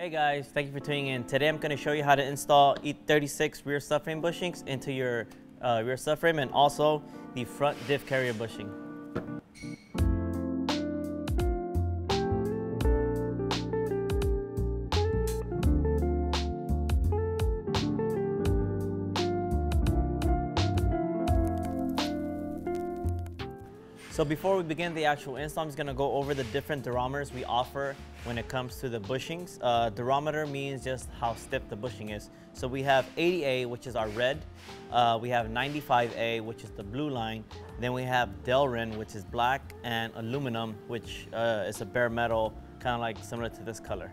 Hey guys, thank you for tuning in. Today I'm going to show you how to install E36 rear subframe bushings into your uh, rear subframe and also the front diff carrier bushing. So before we begin the actual install, I'm just gonna go over the different durometers we offer when it comes to the bushings. Uh, durometer means just how stiff the bushing is. So we have 80A, which is our red. Uh, we have 95A, which is the blue line. Then we have Delrin, which is black, and aluminum, which uh, is a bare metal, kind of like similar to this color.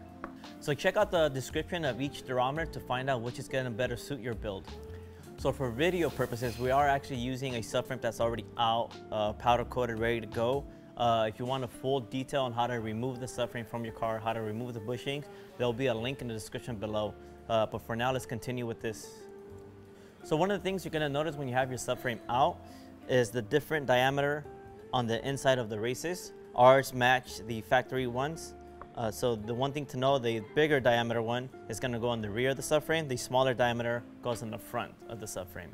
So check out the description of each durometer to find out which is gonna better suit your build. So for video purposes, we are actually using a subframe that's already out, uh, powder coated, ready to go. Uh, if you want a full detail on how to remove the subframe from your car, how to remove the bushings, there'll be a link in the description below. Uh, but for now, let's continue with this. So one of the things you're gonna notice when you have your subframe out is the different diameter on the inside of the races. Ours match the factory ones. Uh, so the one thing to know, the bigger diameter one is gonna go on the rear of the subframe. The smaller diameter goes in the front of the subframe.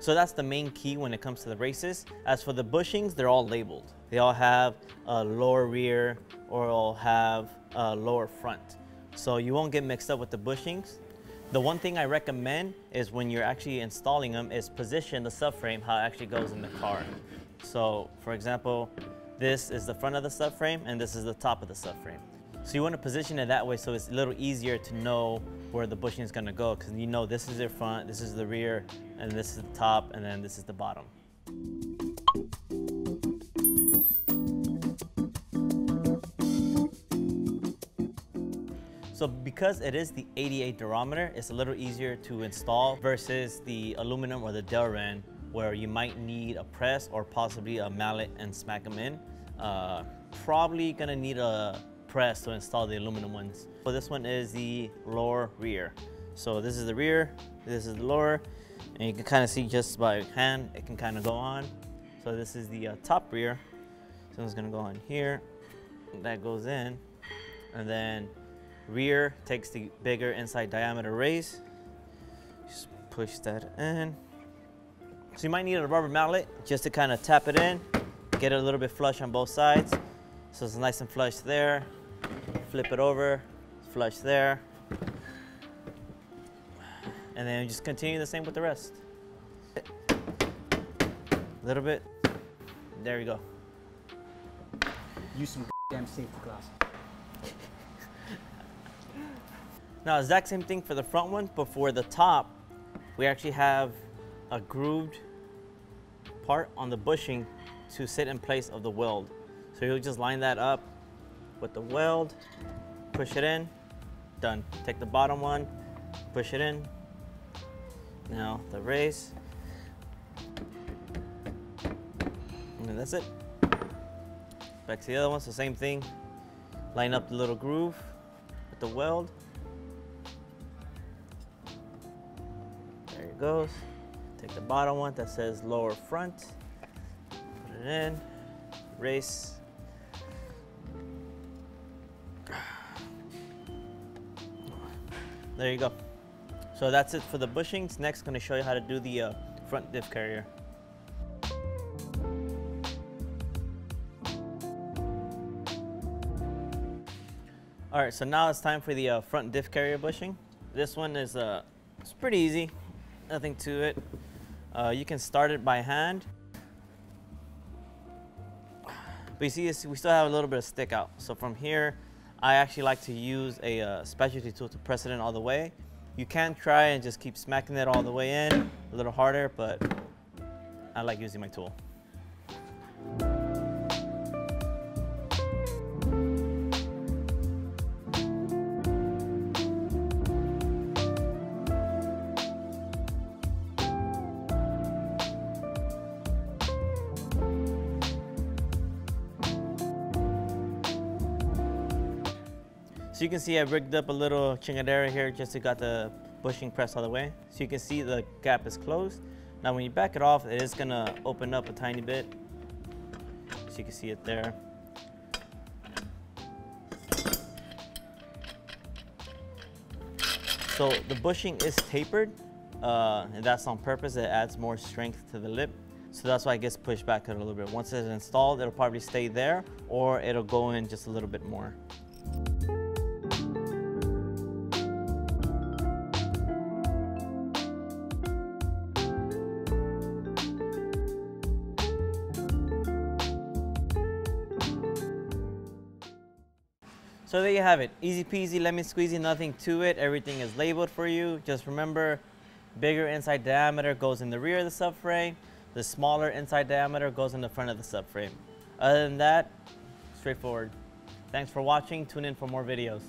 So that's the main key when it comes to the races. As for the bushings, they're all labeled. They all have a lower rear or all have a lower front. So you won't get mixed up with the bushings. The one thing I recommend is when you're actually installing them is position the subframe how it actually goes in the car. So for example, this is the front of the subframe and this is the top of the subframe. So you want to position it that way so it's a little easier to know where the bushing is going to go because you know this is the front, this is the rear, and this is the top, and then this is the bottom. So because it is the 88 durometer, it's a little easier to install versus the aluminum or the Delrin where you might need a press or possibly a mallet and smack them in. Uh, probably gonna need a press to install the aluminum ones. So this one is the lower rear. So this is the rear, this is the lower, and you can kind of see just by hand, it can kind of go on. So this is the uh, top rear. So it's gonna go on here, that goes in, and then rear takes the bigger inside diameter raise. Just push that in. So you might need a rubber mallet just to kind of tap it in, get it a little bit flush on both sides. So it's nice and flush there. Flip it over, flush there. And then just continue the same with the rest. A little bit. There you go. Use some damn safety glass. Now, exact same thing for the front one, but for the top, we actually have a grooved part on the bushing to sit in place of the weld. So you'll just line that up with the weld, push it in, done. Take the bottom one, push it in. Now the race. And that's it. Back to the other one, so same thing. Line up the little groove with the weld. There it goes. Take the bottom one that says lower front, put it in, race. There you go. So that's it for the bushings. Next, gonna show you how to do the uh, front diff carrier. All right, so now it's time for the uh, front diff carrier bushing. This one is uh, it's pretty easy, nothing to it. Uh, you can start it by hand. But you see, we still have a little bit of stick out. So from here, I actually like to use a uh, specialty tool to press it in all the way. You can try and just keep smacking it all the way in, a little harder, but I like using my tool. So you can see I rigged up a little chingadera here just to got the bushing pressed all the way. So you can see the gap is closed. Now when you back it off, it is gonna open up a tiny bit. So you can see it there. So the bushing is tapered, uh, and that's on purpose. It adds more strength to the lip. So that's why it gets pushed back a little bit. Once it's installed, it'll probably stay there or it'll go in just a little bit more. So there you have it. Easy peasy, lemon squeezy, nothing to it. Everything is labeled for you. Just remember, bigger inside diameter goes in the rear of the subframe. The smaller inside diameter goes in the front of the subframe. Other than that, straightforward. Thanks for watching. Tune in for more videos.